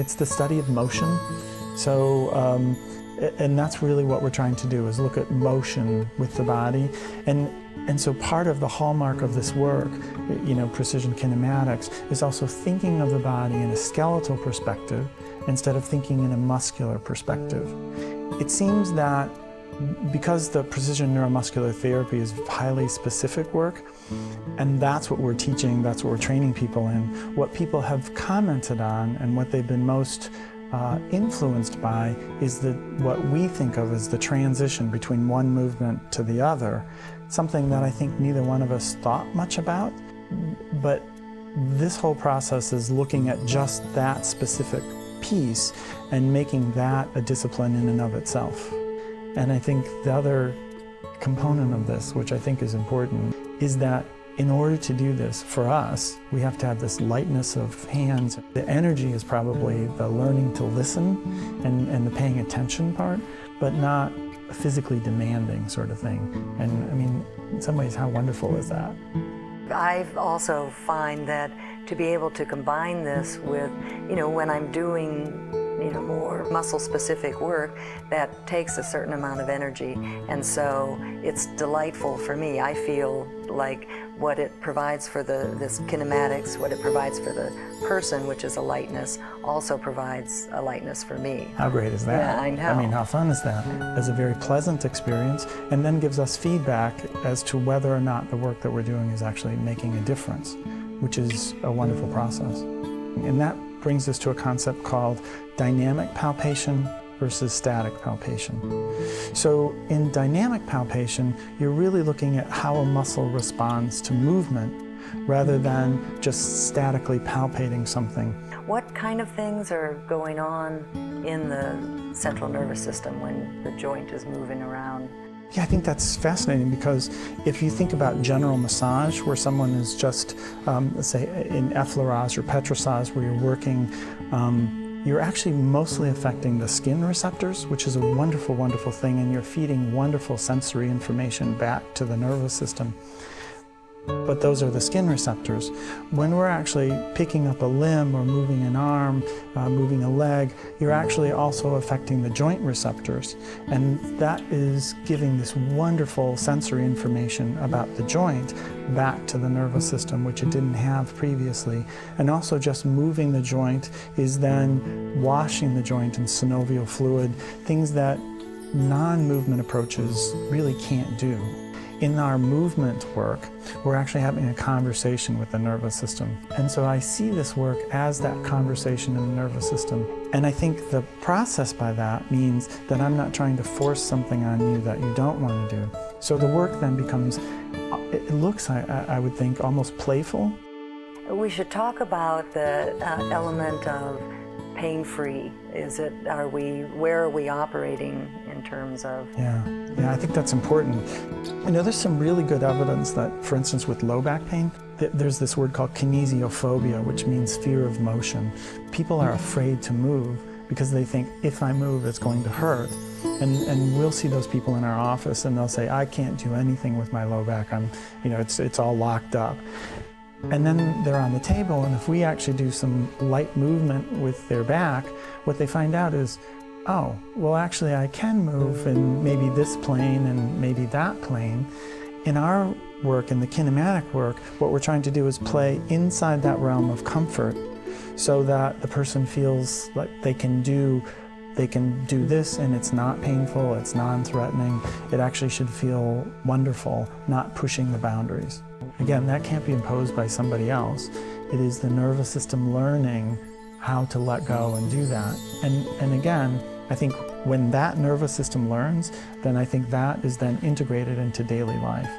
It's the study of motion. So, um, and that's really what we're trying to do is look at motion with the body. And, and so part of the hallmark of this work, you know, precision kinematics, is also thinking of the body in a skeletal perspective instead of thinking in a muscular perspective. It seems that because the precision neuromuscular therapy is highly specific work, and that's what we're teaching, that's what we're training people in, what people have commented on and what they've been most uh, influenced by is the, what we think of as the transition between one movement to the other, something that I think neither one of us thought much about, but this whole process is looking at just that specific piece and making that a discipline in and of itself. And I think the other component of this, which I think is important, is that in order to do this for us, we have to have this lightness of hands. The energy is probably the learning to listen and, and the paying attention part, but not physically demanding sort of thing. And I mean, in some ways, how wonderful is that? I also find that to be able to combine this with, you know, when I'm doing you know, more muscle-specific work that takes a certain amount of energy. And so it's delightful for me. I feel like what it provides for the this kinematics, what it provides for the person, which is a lightness, also provides a lightness for me. How great is that? Yeah, I know. I mean, how fun is that? It's a very pleasant experience and then gives us feedback as to whether or not the work that we're doing is actually making a difference, which is a wonderful process. And that brings us to a concept called dynamic palpation versus static palpation. So in dynamic palpation, you're really looking at how a muscle responds to movement rather than just statically palpating something. What kind of things are going on in the central nervous system when the joint is moving around? Yeah, I think that's fascinating because if you think about general massage, where someone is just, um, let's say, in effleurage or petrissage, where you're working, um, you're actually mostly affecting the skin receptors, which is a wonderful, wonderful thing, and you're feeding wonderful sensory information back to the nervous system but those are the skin receptors. When we're actually picking up a limb or moving an arm, uh, moving a leg, you're actually also affecting the joint receptors. And that is giving this wonderful sensory information about the joint back to the nervous system, which it didn't have previously. And also just moving the joint is then washing the joint in synovial fluid, things that non-movement approaches really can't do in our movement work, we're actually having a conversation with the nervous system. And so I see this work as that conversation in the nervous system. And I think the process by that means that I'm not trying to force something on you that you don't want to do. So the work then becomes, it looks, I, I would think, almost playful. We should talk about the uh, element of pain-free? Is it, are we, where are we operating in terms of? Yeah, yeah, I think that's important. I know there's some really good evidence that, for instance, with low back pain, there's this word called kinesiophobia, which means fear of motion. People are afraid to move because they think if I move, it's going to hurt. And, and we'll see those people in our office and they'll say, I can't do anything with my low back. I'm, you know, it's, it's all locked up. And then they're on the table, and if we actually do some light movement with their back, what they find out is, oh, well, actually, I can move in maybe this plane and maybe that plane. In our work, in the kinematic work, what we're trying to do is play inside that realm of comfort so that the person feels like they can do they can do this and it's not painful, it's non-threatening. It actually should feel wonderful, not pushing the boundaries. Again, that can't be imposed by somebody else. It is the nervous system learning how to let go and do that. And, and again, I think when that nervous system learns, then I think that is then integrated into daily life.